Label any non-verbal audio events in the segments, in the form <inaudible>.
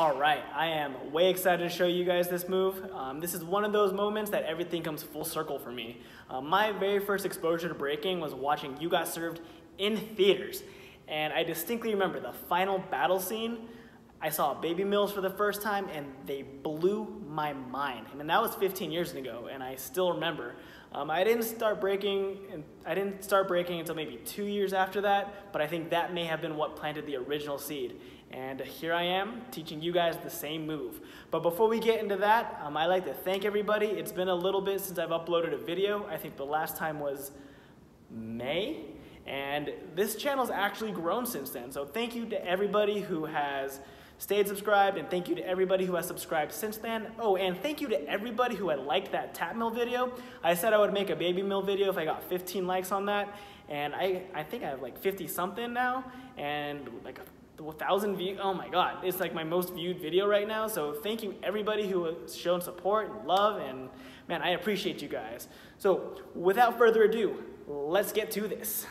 All right, I am way excited to show you guys this move. Um, this is one of those moments that everything comes full circle for me. Uh, my very first exposure to breaking was watching You Got Served in theaters. And I distinctly remember the final battle scene. I saw Baby Mills for the first time and they blew my mind. I mean, that was 15 years ago and I still remember. Um, I didn't start breaking, and I didn't start breaking until maybe two years after that, but I think that may have been what planted the original seed. And here I am teaching you guys the same move. But before we get into that, um, I'd like to thank everybody. It's been a little bit since I've uploaded a video. I think the last time was May. And this channel's actually grown since then. So thank you to everybody who has stayed subscribed and thank you to everybody who has subscribed since then. Oh, and thank you to everybody who had liked that tap mill video. I said I would make a baby mill video if I got 15 likes on that. And I, I think I have like 50 something now and like a thousand views. Oh my God, it's like my most viewed video right now. So thank you everybody who has shown support and love and man, I appreciate you guys. So without further ado, let's get to this.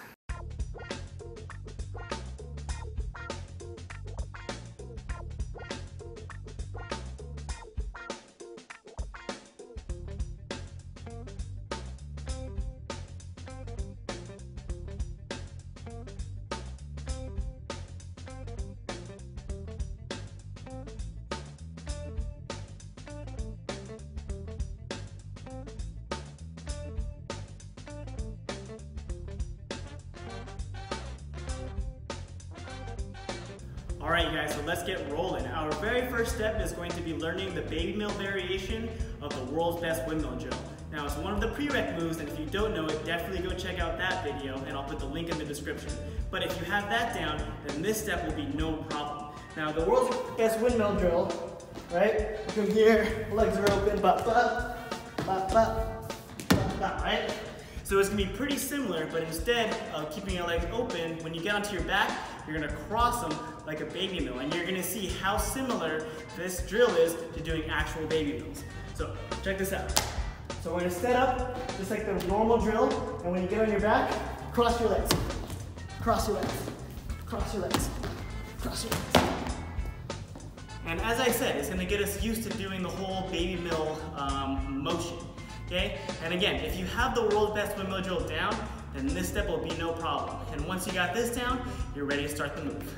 All right, guys, so let's get rolling. Our very first step is going to be learning the baby mill variation of the world's best windmill drill. Now, it's one of the prereq moves, and if you don't know it, definitely go check out that video, and I'll put the link in the description. But if you have that down, then this step will be no problem. Now, the world's best windmill drill, right? From here, legs are open, ba ba, ba ba, ba ba, right? So it's gonna be pretty similar, but instead of keeping your legs open, when you get onto your back, you're gonna cross them like a baby mill, and you're gonna see how similar this drill is to doing actual baby mills. So check this out. So we're gonna set up just like the normal drill, and when you get on your back, cross your legs, cross your legs, cross your legs, cross your legs. And as I said, it's gonna get us used to doing the whole baby mill um, motion okay? And again, if you have the world's best windmill drill down, then this step will be no problem. And once you got this down, you're ready to start the move.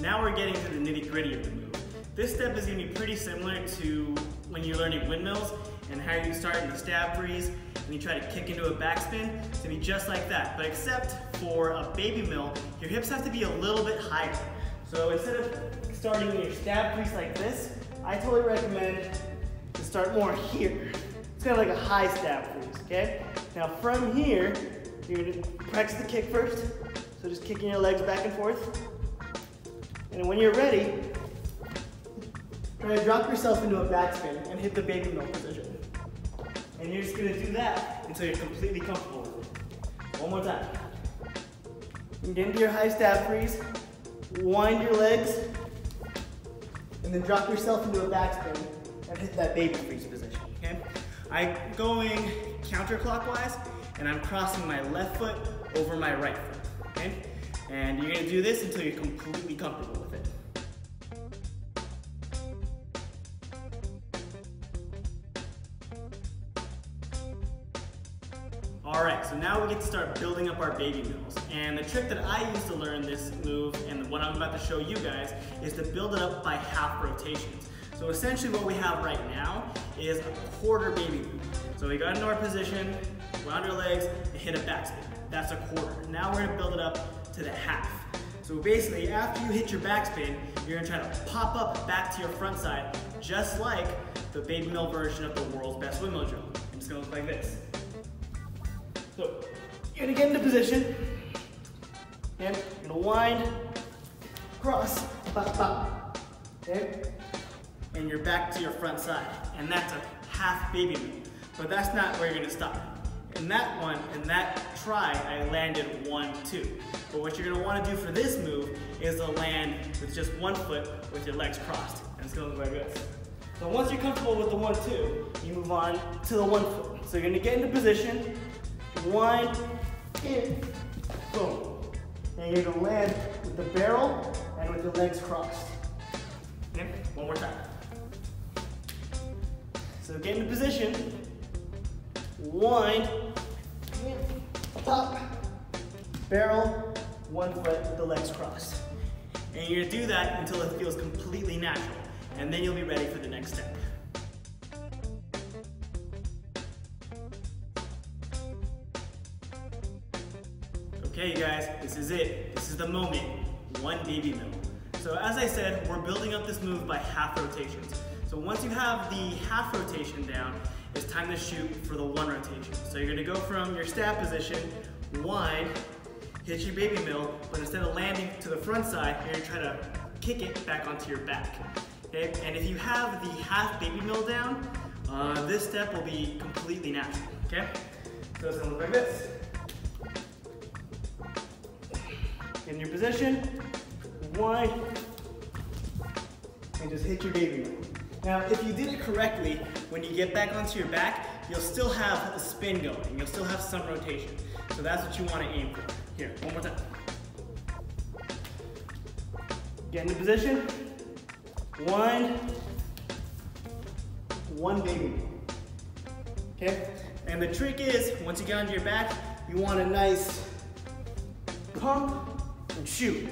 Now we're getting to the nitty gritty of the move. This step is gonna be pretty similar to when you're learning windmills and how you start in the stab freeze and you try to kick into a backspin. It's gonna be just like that, but except for a baby mill, your hips have to be a little bit higher. So instead of starting in your stab freeze like this, I totally recommend to start more here. It's kind of like a high stab freeze, okay? Now from here, you're gonna practice the kick first. So just kicking your legs back and forth. And when you're ready, try to drop yourself into a backspin and hit the baby mill position. And you're just gonna do that until you're completely comfortable with it. One more time. Get into your high stab freeze, wind your legs, and then drop yourself into a backspin and hit that baby freeze position, okay? I'm going counterclockwise, and I'm crossing my left foot over my right foot, okay? And you're gonna do this until you're completely comfortable with it. All right, so now we get to start building up our baby mills. And the trick that I used to learn this move and what I'm about to show you guys is to build it up by half rotations. So essentially what we have right now is a quarter baby move. So we got into our position, round our legs, and hit a backspin. That's a quarter. Now we're gonna build it up to the half. So basically, after you hit your backspin, you're gonna try to pop up back to your front side, just like the baby mill version of the world's best windmill drill. It's gonna look like this. So you're gonna get into position, and you're gonna wind, cross, pop, pop, okay? And you're back to your front side. And that's a half baby mill. But that's not where you're gonna stop. In that one, in that try, I landed one, two. But what you're gonna wanna do for this move is to land with just one foot with your legs crossed. And it's gonna look like this. So once you're comfortable with the one, two, you move on to the one foot. So you're gonna get into position, one, in, boom. And you're gonna land with the barrel and with your legs crossed. Okay, one more time. So get into position, one, in, up, barrel, one foot with the legs crossed. And you're gonna do that until it feels completely natural. And then you'll be ready for the next step. You guys, this is it. This is the moment. One baby mill. So as I said, we're building up this move by half rotations. So once you have the half rotation down, it's time to shoot for the one rotation. So you're gonna go from your stab position, one, hit your baby mill, but instead of landing to the front side, you're gonna try to kick it back onto your back. Okay, and if you have the half baby mill down, uh, this step will be completely natural, okay? So it's gonna look like this. In your position, one, and just hit your baby. Now, if you did it correctly, when you get back onto your back, you'll still have a spin going. You'll still have some rotation. So that's what you want to aim for. Here, one more time. Get into position. One, one baby. Okay? And the trick is, once you get onto your back, you want a nice pump and shoot.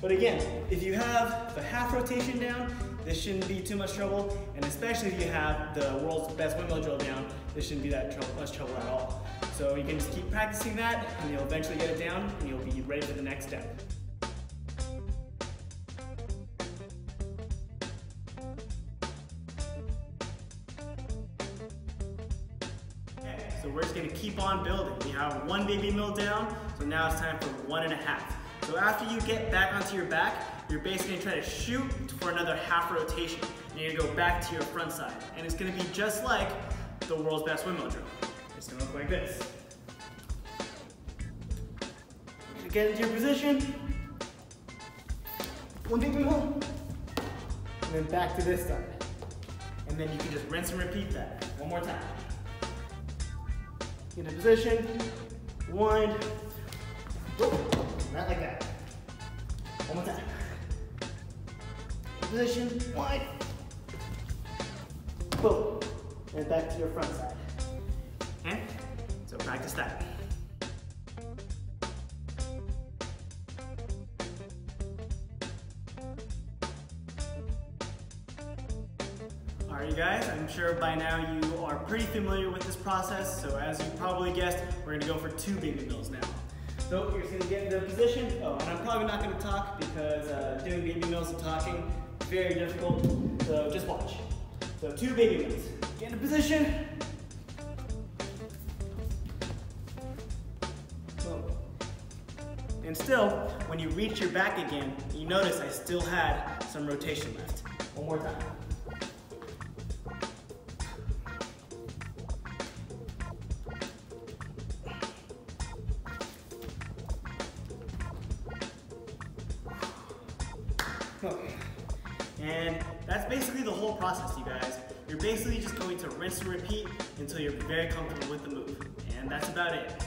But again, if you have the half rotation down, this shouldn't be too much trouble. And especially if you have the world's best windmill drill down, this shouldn't be that much trouble at all. So you can just keep practicing that and you'll eventually get it down and you'll be ready for the next step. Okay, so we're just gonna keep on building. We have one baby mill down, so now it's time for one and a half. So after you get back onto your back, you're basically gonna try to shoot for another half rotation. And you're gonna go back to your front side. And it's gonna be just like the world's best windmill drill. It's gonna look like this. Get into your position. One big mill. And then back to this side. And then you can just rinse and repeat that. One more time. Get into position. One. Not like that. One more time. Position, one. Boom. And back to your front side. Okay? So practice that. Alright you guys, I'm sure by now you are pretty familiar with this process, so as you probably guessed, we're gonna go for two baby mills now. So you're gonna get into position. Oh, and I'm probably not gonna talk because uh, doing baby mills and talking, very difficult. So just watch. So two baby mills. Get into position. Boom. And still, when you reach your back again, you notice I still had some rotation left. One more time. And that's basically the whole process, you guys. You're basically just going to rinse and repeat until you're very comfortable with the move. And that's about it.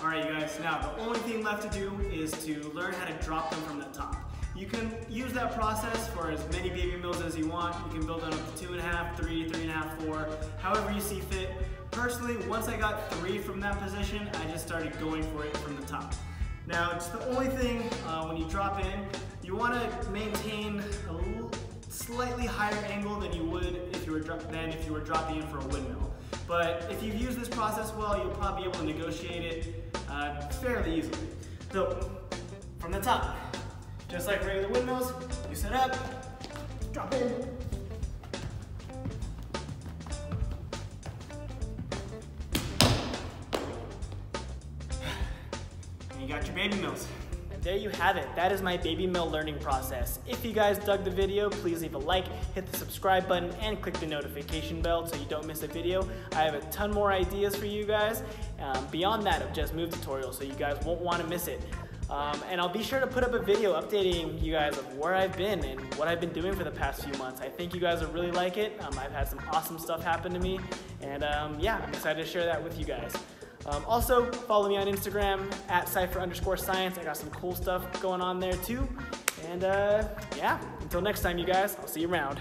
All right, you guys, now the only thing left to do is to learn how to drop them from the top. You can use that process for as many baby mills as you want. You can build them up to two and a half, three, three and a half, four, however you see fit. Personally, once I got three from that position, I just started going for it from the top. Now, it's the only thing uh, when you drop in, you want to maintain a slightly higher angle than you would if you were than if you were dropping in for a windmill. But if you've used this process well, you'll probably be able to negotiate it uh, fairly easily. So, from the top, just like regular windmills, you set up, drop in, <sighs> and you got your baby mills. There you have it. That is my baby mill learning process. If you guys dug the video, please leave a like, hit the subscribe button, and click the notification bell so you don't miss a video. I have a ton more ideas for you guys um, beyond that of just move tutorials, so you guys won't want to miss it. Um, and I'll be sure to put up a video updating you guys of where I've been and what I've been doing for the past few months. I think you guys will really like it. Um, I've had some awesome stuff happen to me, and um, yeah, I'm excited to share that with you guys. Um, also, follow me on Instagram at cypher underscore science. I got some cool stuff going on there too. And uh, yeah, until next time, you guys, I'll see you around.